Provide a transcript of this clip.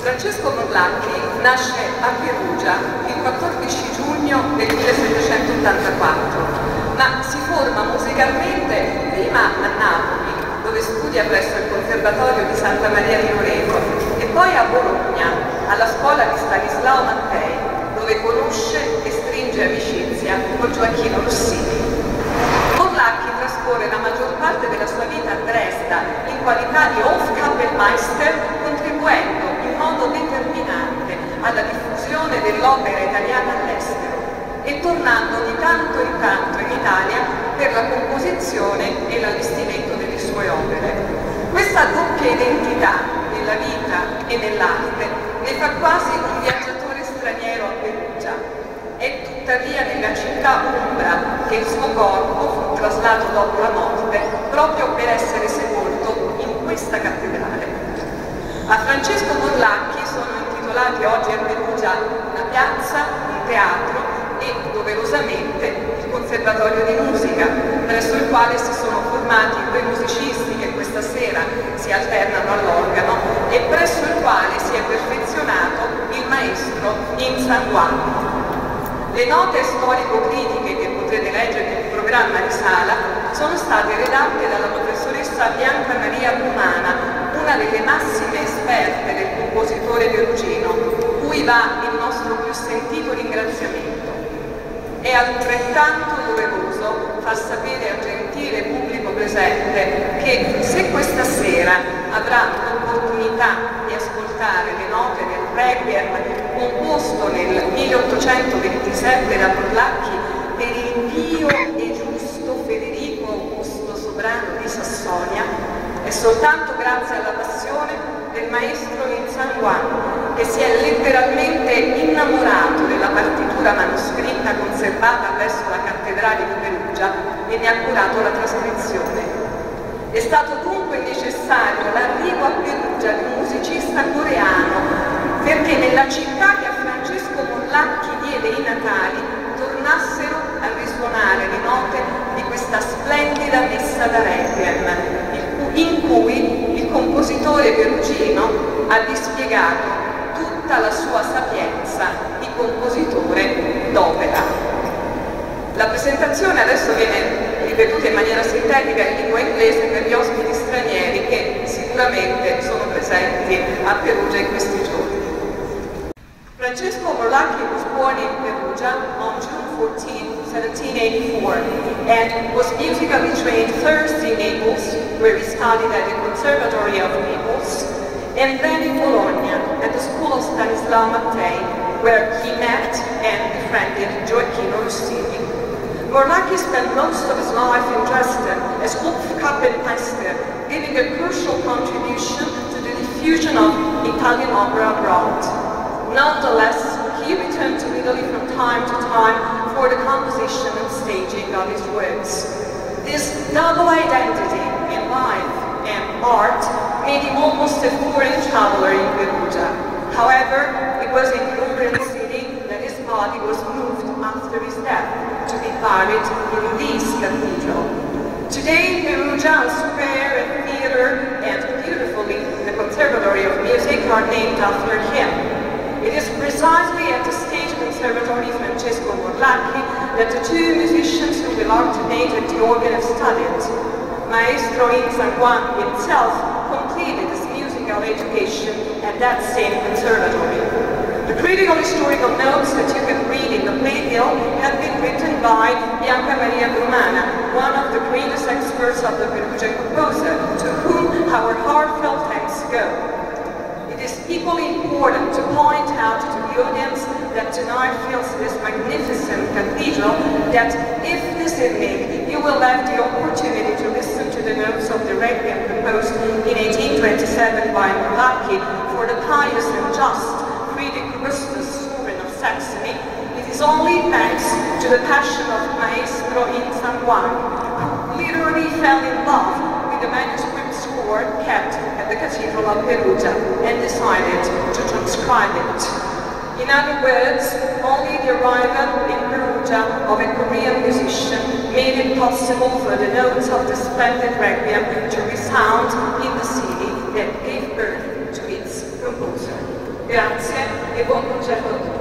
Francesco Morlacchi nasce a Perugia il 14 giugno del 1784, ma si forma musicalmente prima a Napoli, dove studia presso il Conservatorio di Santa Maria di Loreto, e poi a Bologna, alla scuola di Stanislao Mattei, dove conosce e stringe amicizia con Gioacchino Rossini. Morlacchi trascorre la maggior parte della sua vita a Dresda in qualità di Hofkapellmeister, contribuendo modo determinante alla diffusione dell'opera italiana all'estero e tornando di tanto in tanto in Italia per la composizione e l'allestimento delle sue opere. Questa doppia identità nella vita e nell'arte ne fa quasi un viaggiatore straniero a Perugia. È tuttavia nella città umbra che il suo corpo fu traslato dopo la morte proprio per essere sepolto in questa cattedrale. A Francesco Morlacchi sono intitolati oggi a Perugia una piazza, un teatro e doverosamente il Conservatorio di Musica, presso il quale si sono formati due musicisti che questa sera si alternano all'organo e presso il quale si è perfezionato il maestro In San Juan. Le note storico-critiche che potrete leggere nel programma di sala sono state redatte dalla professoressa Bianca Maria Brumana, una delle massime esperte del compositore perugino, cui va il nostro più sentito ringraziamento. È altrettanto doveroso far sapere al gentile pubblico presente che se questa sera avrà l'opportunità di ascoltare le note del Requiem composto nel 1827 da Borlacchi per il pio e giusto Federico Augusto, sovrano di Sassonia, è soltanto grazie alla passione del maestro in San Juan che si è letteralmente innamorato della partitura manoscritta conservata presso la cattedrale di Perugia e ne ha curato la trascrizione. È stato dunque necessario l'arrivo a Perugia di un musicista coreano perché nella città che a Francesco Mollacchi diede i natali tornassero a risuonare le note di questa splendida messa da Requiem, in cui il compositore perugino ha dispiegato tutta la sua sapienza di compositore d'opera. La presentazione adesso viene ripetuta in maniera sintetica in lingua inglese per gli ospiti stranieri che sicuramente sono presenti a Perugia in questi giorni. Francesco Morlacchi was born in Perugia on June 14, 1784, and was musically trained first in Naples, where he studied at the Conservatory of Naples, and then in Bologna, at the school of Stanislao Mattei, where he met and befriended Gioacchino Rossini. Morlacchi spent most of his life in Dresden as Hofkapellmeister, giving a crucial contribution to the diffusion of Italian opera abroad. Nonetheless, he returned to Italy from time to time for the composition and staging of his works. This double identity in life and art made him almost a foreign traveler in Perugia. However, it was in Umbrian city that his body was moved after his death to be buried in this cathedral. Today, Perugia, a square, a theater, and beautifully, the Conservatory of Music are named after him. It is precisely at the State Conservatory Francesco Morlacchi that the two musicians who will alternate at the organ have studied. Maestro in San Juan himself completed his musical education at that same conservatory. The critical historical notes that you can read in the playbill have been written by Bianca Maria Brumana, one of the greatest experts of the Perugian composer, to whom our heartfelt thanks go. Is equally important to point out to the audience that tonight fills this magnificent cathedral that if this evening you will have the opportunity to listen to the notes of the Requiem composed in 1827 by Morlacchi for the pious and just Friedrich Augustus, sovereign of Saxony, it is only thanks to the passion of Maestro in San Juan, who literally fell in love with the manuscript score kept at the Cathedral of Perugia and decided to transcribe it. In other words, only the arrival in Perugia of a Korean musician made it possible for the notes of the splendid Requiem to resound in the city that gave birth to its composer. Grazie e buon concerto a tutti.